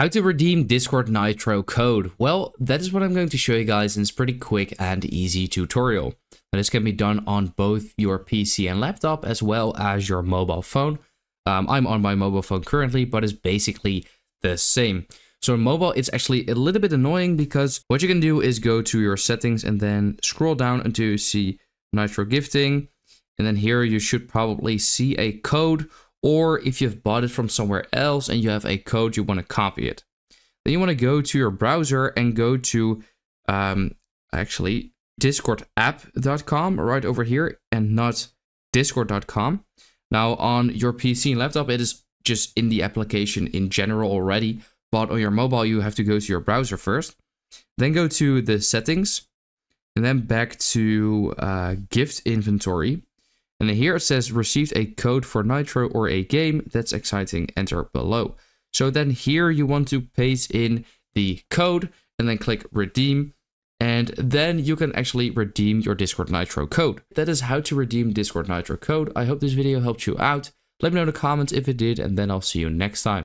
How to redeem Discord Nitro code? Well, that is what I'm going to show you guys in this pretty quick and easy tutorial. Now, this can be done on both your PC and laptop as well as your mobile phone. Um, I'm on my mobile phone currently, but it's basically the same. So mobile, it's actually a little bit annoying because what you can do is go to your settings and then scroll down until you see Nitro Gifting. And then here you should probably see a code or if you've bought it from somewhere else and you have a code, you want to copy it. Then you want to go to your browser and go to um, actually discordapp.com right over here and not discord.com. Now on your PC and laptop, it is just in the application in general already, but on your mobile, you have to go to your browser first. Then go to the settings and then back to uh, gift inventory. And here it says received a code for Nitro or a game. That's exciting. Enter below. So then here you want to paste in the code and then click redeem. And then you can actually redeem your Discord Nitro code. That is how to redeem Discord Nitro code. I hope this video helped you out. Let me know in the comments if it did, and then I'll see you next time.